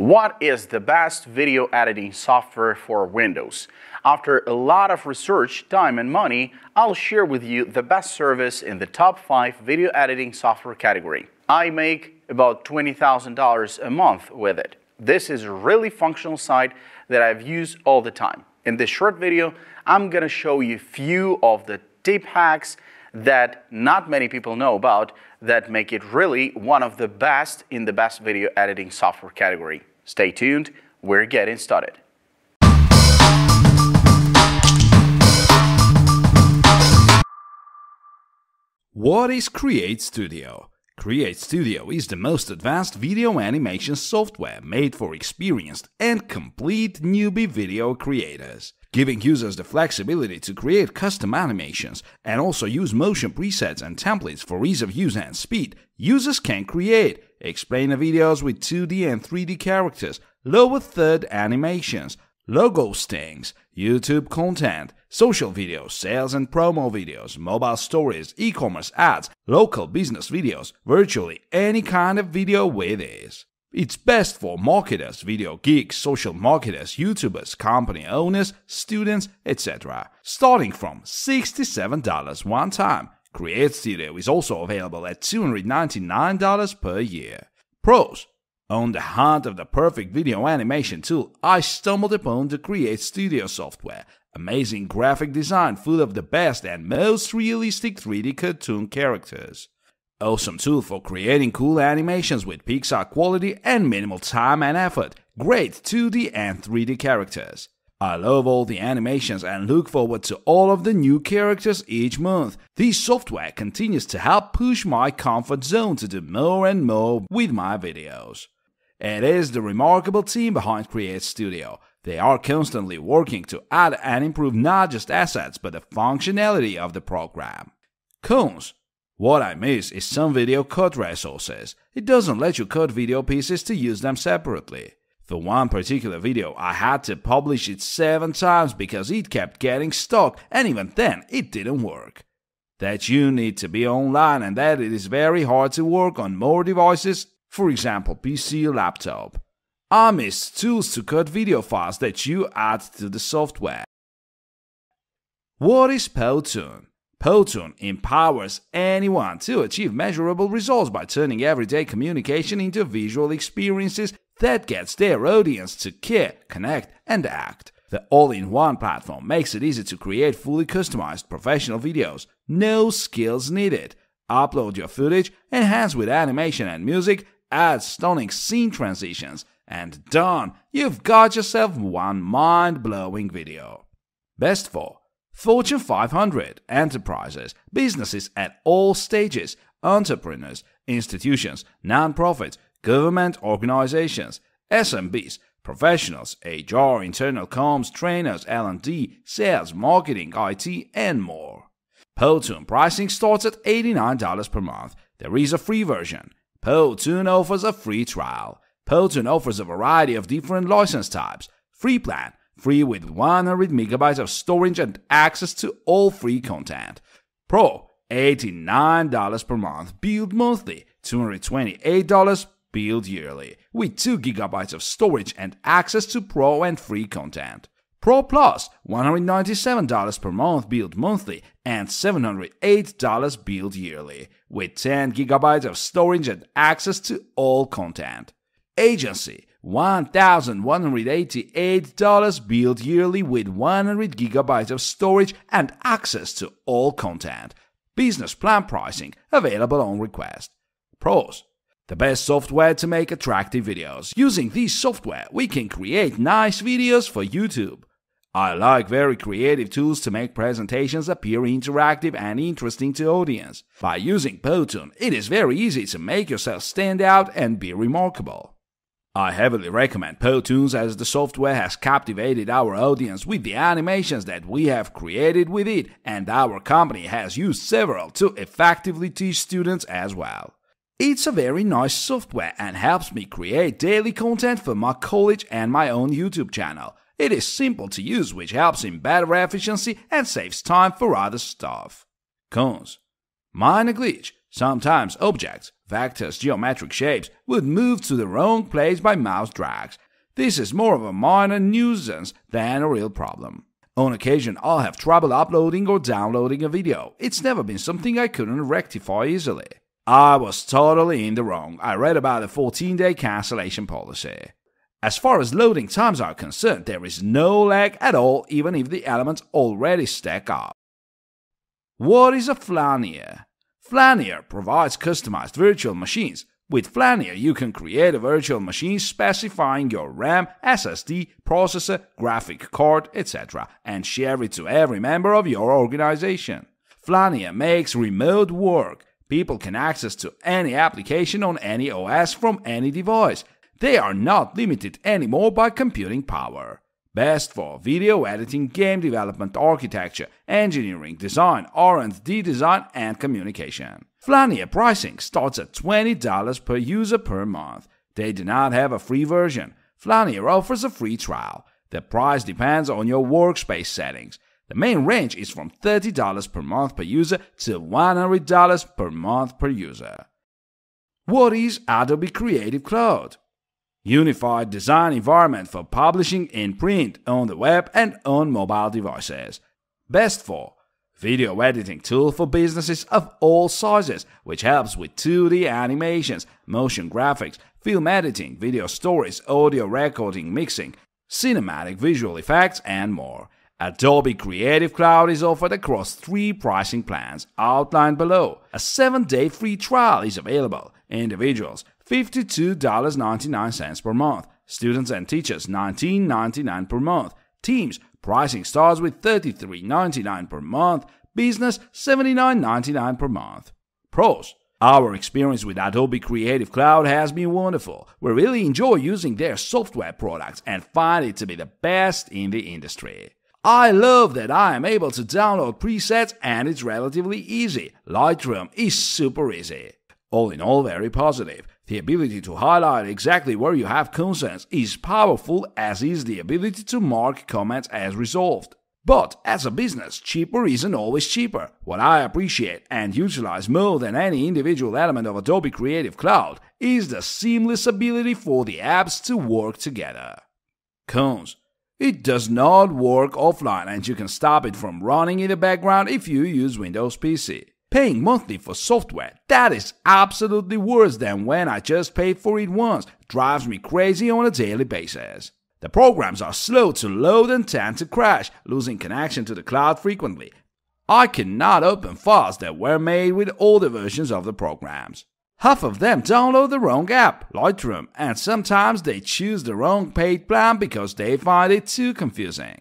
What is the best video editing software for Windows? After a lot of research, time and money, I'll share with you the best service in the top 5 video editing software category. I make about $20,000 a month with it. This is a really functional site that I've used all the time. In this short video, I'm gonna show you a few of the tip hacks that not many people know about that make it really one of the best in the best video editing software category. Stay tuned, we're getting started. What is Create Studio? Create Studio is the most advanced video animation software made for experienced and complete newbie video creators, giving users the flexibility to create custom animations and also use motion presets and templates for ease of use and speed. Users can create, explainer videos with 2D and 3D characters, lower third animations, logo stings, YouTube content, social videos, sales and promo videos, mobile stories, e commerce ads, local business videos, virtually any kind of video with ease. It's best for marketers, video geeks, social marketers, YouTubers, company owners, students, etc. Starting from $67 one time. Create Studio is also available at $299 per year. Pros on the hunt of the perfect video animation tool, I stumbled upon the Create Studio software. Amazing graphic design full of the best and most realistic 3D cartoon characters. Awesome tool for creating cool animations with Pixar quality and minimal time and effort. Great 2D and 3D characters. I love all the animations and look forward to all of the new characters each month. This software continues to help push my comfort zone to do more and more with my videos. It is the remarkable team behind Create Studio. They are constantly working to add and improve not just assets but the functionality of the program. Cons What I miss is some video cut resources. It doesn't let you cut video pieces to use them separately. For one particular video, I had to publish it seven times because it kept getting stuck, and even then, it didn't work. That you need to be online and that it is very hard to work on more devices for example PC or laptop. I miss tools to cut video files that you add to the software. What is Powtoon? Powtoon empowers anyone to achieve measurable results by turning everyday communication into visual experiences that gets their audience to care, connect, and act. The all-in-one platform makes it easy to create fully customized professional videos, no skills needed. Upload your footage, enhance with animation and music, add stunning scene transitions, and done, you've got yourself one mind blowing video. Best for Fortune 500 enterprises, businesses at all stages, entrepreneurs, institutions, non-profits, government organizations, SMBs, professionals, HR, internal comms, trainers, L&D, sales, marketing, IT, and more. Powtoon pricing starts at $89 per month. There is a free version. Powtoon offers a free trial. Powtoon offers a variety of different license types. Free plan, free with 100 megabytes of storage and access to all free content. Pro, $89 per month, billed monthly, $228 billed yearly, with 2 gigabytes of storage and access to pro and free content. Pro Plus, $197 per month billed monthly and $708 billed yearly, with 10 gigabytes of storage and access to all content. Agency, $1,188 billed yearly with 100 gigabytes of storage and access to all content. Business plan pricing available on request. Pros the best software to make attractive videos. Using this software, we can create nice videos for YouTube. I like very creative tools to make presentations appear interactive and interesting to audience. By using Powtoon, it is very easy to make yourself stand out and be remarkable. I heavily recommend Powtoons as the software has captivated our audience with the animations that we have created with it and our company has used several to effectively teach students as well. It's a very nice software and helps me create daily content for my college and my own YouTube channel. It is simple to use which helps in better efficiency and saves time for other stuff. Cons. Minor glitch. Sometimes objects, vectors, geometric shapes, would move to the wrong place by mouse drags. This is more of a minor nuisance than a real problem. On occasion, I'll have trouble uploading or downloading a video. It's never been something I couldn't rectify easily. I was totally in the wrong. I read about the 14 day cancellation policy. As far as loading times are concerned, there is no lag at all, even if the elements already stack up. What is a Flaneer? Flaneer provides customized virtual machines. With Flaneer, you can create a virtual machine specifying your RAM, SSD, processor, graphic card, etc., and share it to every member of your organization. Flaneer makes remote work. People can access to any application on any OS from any device. They are not limited anymore by computing power. Best for video editing, game development, architecture, engineering, design, R&D design, and communication. Flaneer pricing starts at $20 per user per month. They do not have a free version. Flaneer offers a free trial. The price depends on your workspace settings. The main range is from $30 per month per user to $100 per month per user. What is Adobe Creative Cloud? Unified design environment for publishing in print, on the web, and on mobile devices. Best for video editing tool for businesses of all sizes, which helps with 2D animations, motion graphics, film editing, video stories, audio recording, mixing, cinematic visual effects, and more. Adobe Creative Cloud is offered across three pricing plans outlined below. A 7-day free trial is available. Individuals $52.99 per month. Students and teachers $19.99 per month. Teams pricing starts with $33.99 per month. Business $79.99 per month. Pros our experience with Adobe Creative Cloud has been wonderful. We really enjoy using their software products and find it to be the best in the industry. I love that I am able to download presets and it's relatively easy. Lightroom is super easy. All in all, very positive. The ability to highlight exactly where you have concerns is powerful, as is the ability to mark comments as resolved. But as a business, cheaper isn't always cheaper. What I appreciate and utilize more than any individual element of Adobe Creative Cloud is the seamless ability for the apps to work together. Cons It does not work offline and you can stop it from running in the background if you use Windows PC. Paying monthly for software, that is absolutely worse than when I just paid for it once, drives me crazy on a daily basis. The programs are slow to load and tend to crash, losing connection to the cloud frequently. I cannot open files that were made with older versions of the programs. Half of them download the wrong app, Lightroom, and sometimes they choose the wrong paid plan because they find it too confusing.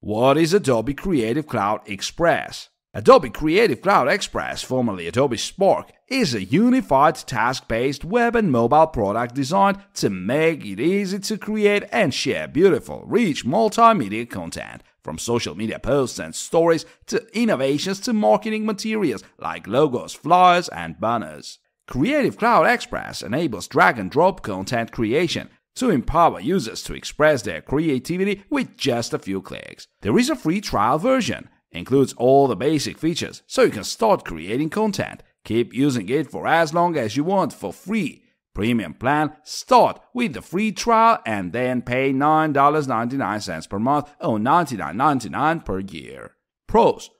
What is Adobe Creative Cloud Express? Adobe Creative Cloud Express, formerly Adobe Spark, is a unified task-based web and mobile product designed to make it easy to create and share beautiful, rich multimedia content, from social media posts and stories to innovations to marketing materials like logos, flyers, and banners. Creative Cloud Express enables drag and drop content creation to empower users to express their creativity with just a few clicks. There is a free trial version Includes all the basic features so you can start creating content. Keep using it for as long as you want for free. Premium plan start with the free trial and then pay $9.99 per month or $99.99 per year. Pros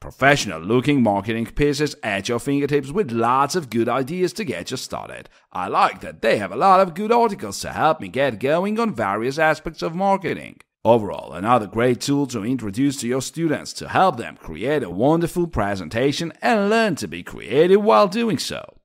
Professional looking marketing pieces at your fingertips with lots of good ideas to get you started. I like that they have a lot of good articles to help me get going on various aspects of marketing. Overall, another great tool to introduce to your students to help them create a wonderful presentation and learn to be creative while doing so.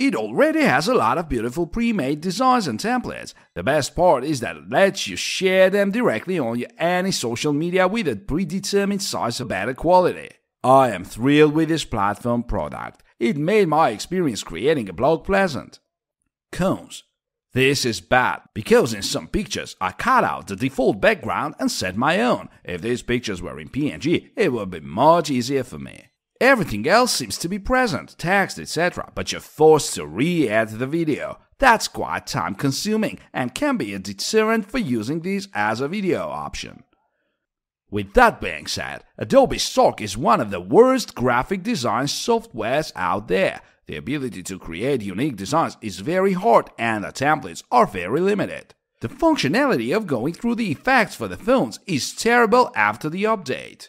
It already has a lot of beautiful pre-made designs and templates. The best part is that it lets you share them directly on your any social media with a predetermined size of better quality. I am thrilled with this platform product. It made my experience creating a blog pleasant. Cons this is bad, because in some pictures I cut out the default background and set my own. If these pictures were in PNG, it would be much easier for me. Everything else seems to be present, text, etc., but you're forced to re-edit the video. That's quite time consuming and can be a deterrent for using these as a video option. With that being said, Adobe Stock is one of the worst graphic design softwares out there. The ability to create unique designs is very hard and the templates are very limited. The functionality of going through the effects for the films is terrible after the update.